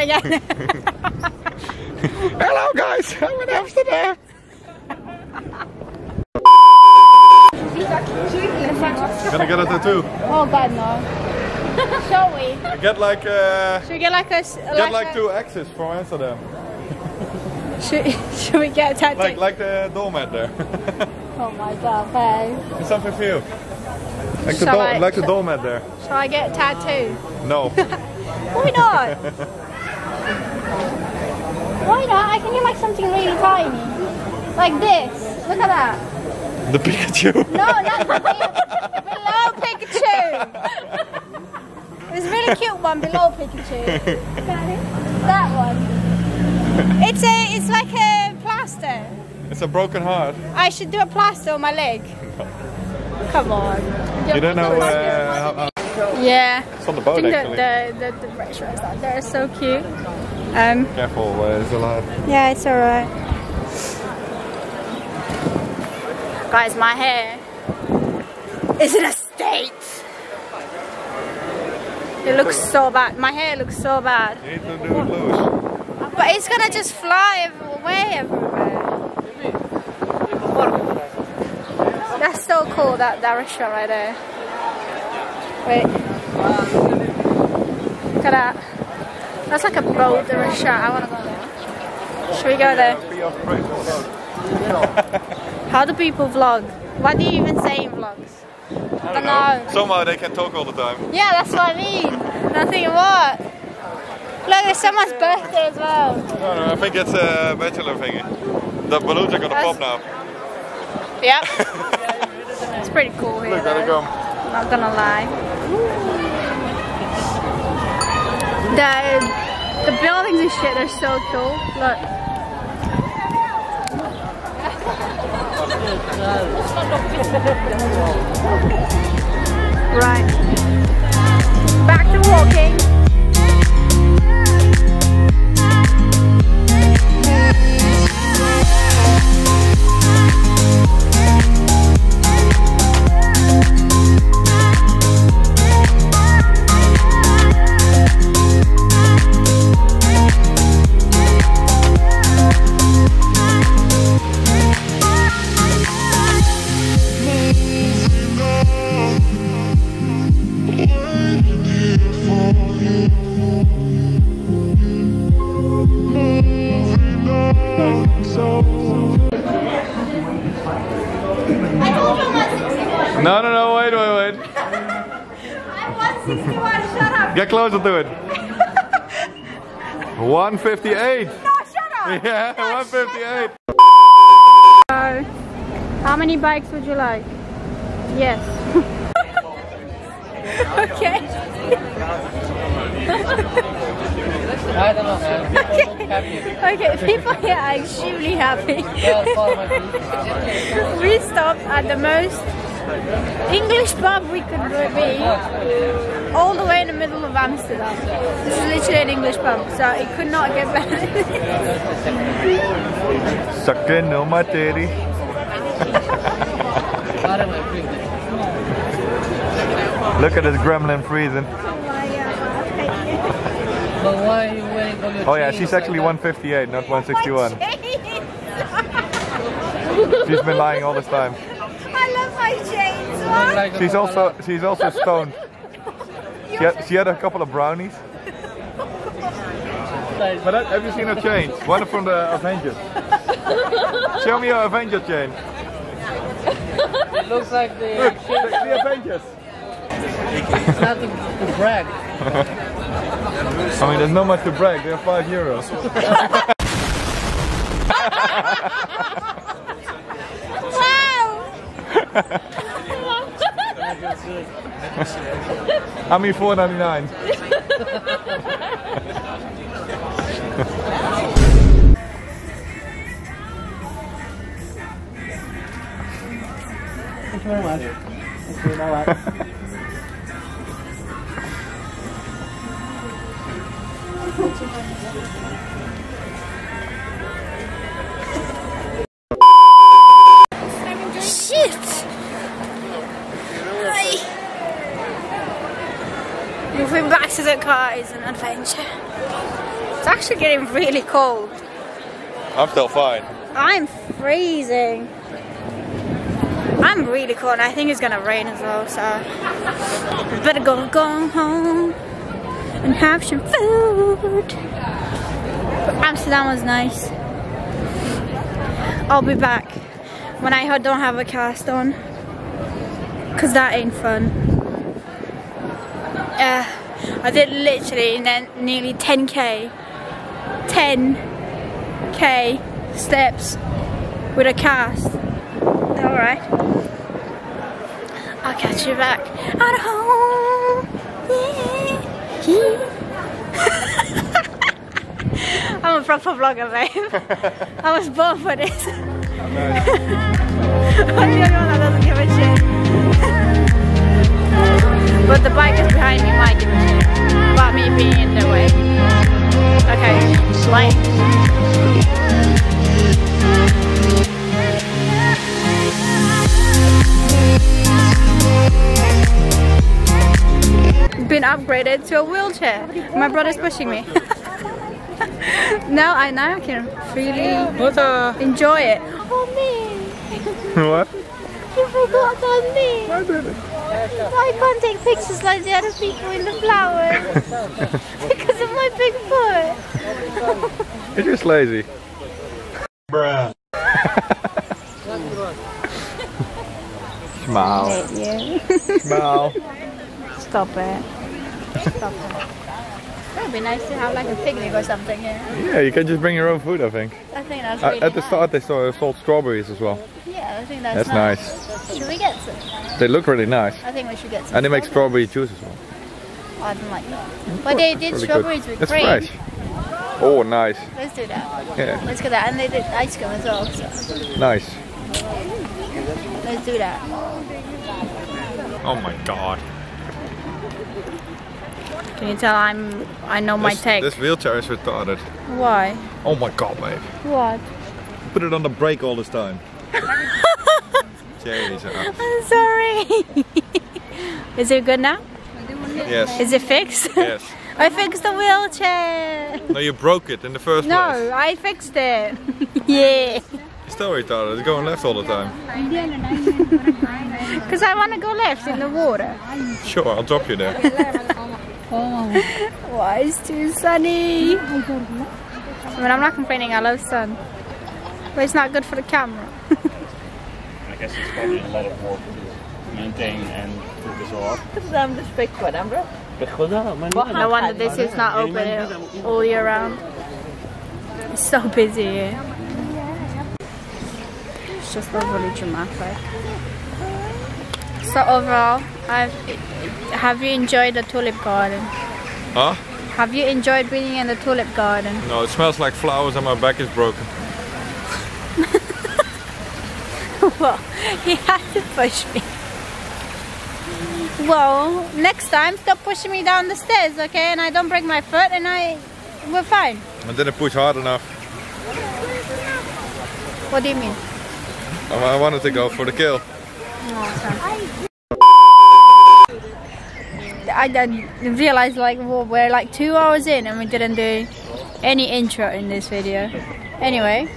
it again. Hello guys, I'm in Amsterdam. Gonna get a tattoo. oh God, no. Shall we? Get like uh, Should we get like a? s- get like a- two X's from Amsterdam. Should, should we get a tattoo? Like like the doormat there. oh my God, hey. it's something for you. Like the Shall I- like the doormat there. Shall I get a tattoo? No. Why not? Why not? I can get like something really tiny. Like this. Look at that. the Pikachu. No, not the Pikachu. below Pikachu. There's a really cute one below Pikachu. That one. It's a, it's like a plaster. It's a broken heart. I should do a plaster on my leg. Come on. You don't know uh, how, how Yeah. it's on the I boat think actually. the, the, the, the restaurants out there are so cute. Um, Careful, there's a lot. yeah, it's alright. Guys, my hair is in a state. It looks so bad. My hair looks so bad. You need to do it. But it's gonna just fly away everywhere. That's so cool, that, that restaurant right there. Wait. Look at that. That's like a boat, the restaurant. I wanna go there. Should we go there? Be off break on the boat. How do people vlog? Why do you even say in vlogs? I don't know. Somehow they can talk all the time. Yeah, that's what I mean. Nothing what? Look, it's someone's birthday as well. No, no, I think it's a bachelor thingy. The balloons are gonna That's- pop now. Yep. it's pretty cool here. Look, there they go. Not gonna lie. The the buildings and shit are so cool. Look. Right. Back to walking. No, no, no, wait, wait, wait. I'm 161, shut up. Get closer to it. 158. No, shut up. Yeah, No, 158. So, how many bikes would you like? Yes. okay. okay. Okay, people here are extremely happy. we stopped at the most English pub we could be, all the way in the middle of Amsterdam. This is literally an English pub, so it could not get better. Sucking no materie. Look at this gremlin freezing. But why are you wearing all your Oh yeah, she's actually that? 158, not 161. She's been lying all this time. I love my chains. Like She's also she's also stoned. She had, she had a couple of brownies. But that, have you seen her chain? One from the Avengers. Show me your Avenger chain. it looks like the Look, the, the Avengers. It's not to, to brag. I mean, there's not much to brag. They're five euros. Wow! I mean, 4.99. Thank you very much. Thank you, bye-bye. Shit! Ay. Moving back to the car is an adventure. It's actually getting really cold. I'm still fine. I'm freezing. I'm really cold. And I think it's gonna rain as well, so we better go go home and have some food. Amsterdam was nice. I'll be back when I don't have a cast on, cause that ain't fun. Uh, I did literally nearly 10k, 10k steps with a cast. Alright. I'll catch you back at home. Yeah. yeah. I'm a proper vlogger, babe. I was born for this. I'm the only one that doesn't give a shit. but the bike is behind me might give a shit about me being in the way. Okay, like. Been upgraded to a wheelchair. My brother's pushing me. now I now I can freely What the? enjoy it. Oh me! What? You forgot about me! I did it. I can't take pictures like the other people in the flowers because of my big foot. You're just lazy. Bruh. Smile. Smile. Stop it. Stop it. That'd be nice to have like a picnic or something here. Yeah, you can just bring your own food, I think. I think that's Uh, really at the nice. start, they saw, sold strawberries as well. Yeah, I think that's, That's nice. Should we get some? They look really nice. I think we should get some. And they make strawberry juice as well. I don't like that. But they did Really good. strawberries with cream. fresh. Oh, nice. Let's do that. Yeah, Let's get that. And they did ice cream as well. So nice. let's do that. Oh my god. Can you tell I'm I know my this, tech? this wheelchair is retarded. Why? Oh my god, babe. What? Put it on the brake all this time. Jesus. Uh-huh. I'm sorry. Is it good now? Yes. Is it fixed? Yes. I fixed the wheelchair. No, you broke it in the first place. No, I fixed it. yeah. It's still retarded. It's going left all the time. Because I want to go left in the water. Sure, I'll drop you there. Oh. Why it's too sunny? I mean, I'm not complaining. I love sun. But it's not good for the camera. I guess it's probably a lot of work to maintain and put this all up. Um, no wonder this is not open all year round. It's so busy here. It's just overly dramatic. So overall, I've, have you enjoyed the tulip garden? Huh? Have you enjoyed being in the tulip garden? No, it smells like flowers and my back is broken. well, he had to push me. Well, next time stop pushing me down the stairs, okay? And I don't break my foot and I we're fine. I didn't push hard enough. What do you mean? I I wanted to go for the kill. Oh, I didn't realize like well, we're like two hours in and we didn't do any intro in this video. Anyway,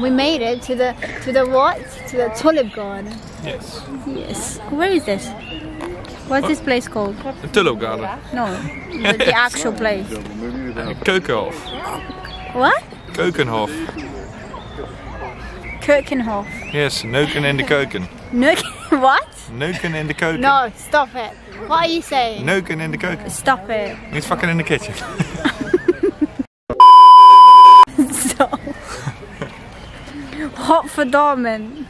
we made it to the to the what? To the tulip garden. Yes. Yes. Where is this? What's this place called? The Tulip Garden. No, the, the actual place. Keukenhof. What? Keukenhof. Kirkenhof. Yes, neuken in the keuken. Nook. what? Neuken in de keuken. No, stop it. What are you saying? Neuken in the keuken. Stop it. He's fucking in the kitchen. So hot for dormant.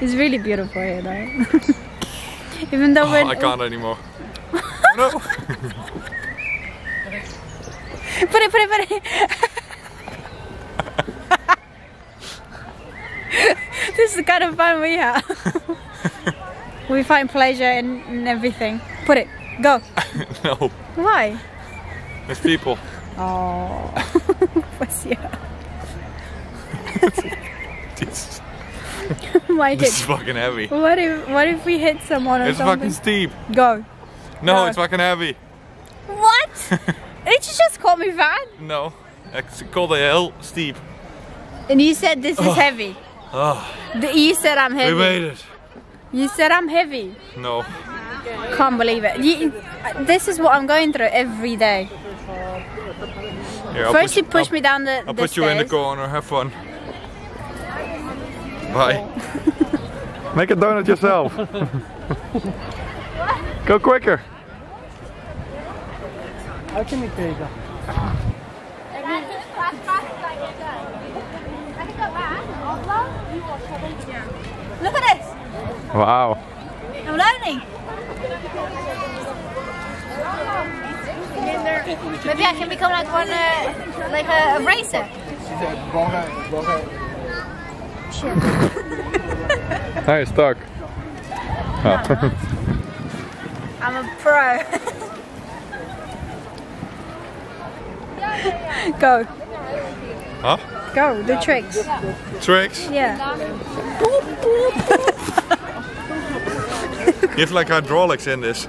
it's really beautiful here though. Even though Oh, we're I can't anymore. no. put it, put it, put it. this is the kind of fun we have. we find pleasure in, in everything. Put it. Go. no. Why? It's people. Oh. What's your Jesus. Why This is fucking heavy. What if what if we hit someone or It's something? fucking steep. Go. No, No. it's fucking heavy. What? Did you just call me fat? No, it's called a heel steep. And you said this is heavy. Oh, The- You said I'm we heavy. made it. You said I'm heavy. No. Can't believe it. You, this is what I'm going through every day. Here, I'll First put you push I'll, me down the, I'll the put you in the corner. Have fun. Bye. Make a donut yourself. Go quicker. How can we take that? Look at this. Wow. I'm learning. Maybe I can become like one, uh, like a, a racer. Now you're stuck. Oh. I'm a pro. Go, huh? go, the tricks. Tricks? Yeah. You have like hydraulics in this.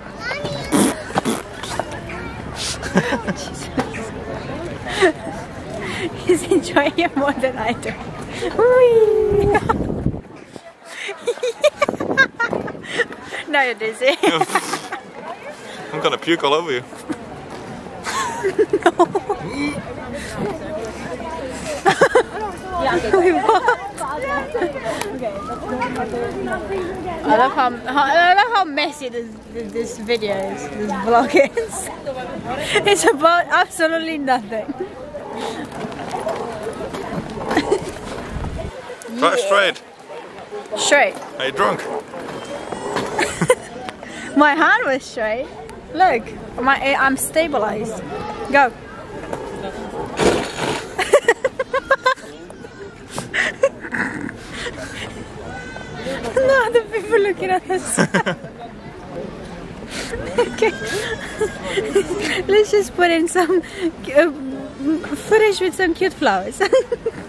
He's enjoying it more than I do. Whee! no, you're dizzy. I'm gonna puke all over you. I love how, how I love how messy this this video is. This vlog is. It's about absolutely nothing. Drive straight. Straight. Are you drunk? My hand was straight. Look, my I'm stabilized. Go. People looking at us. okay. Let's just put in some uh, footage with some cute flowers.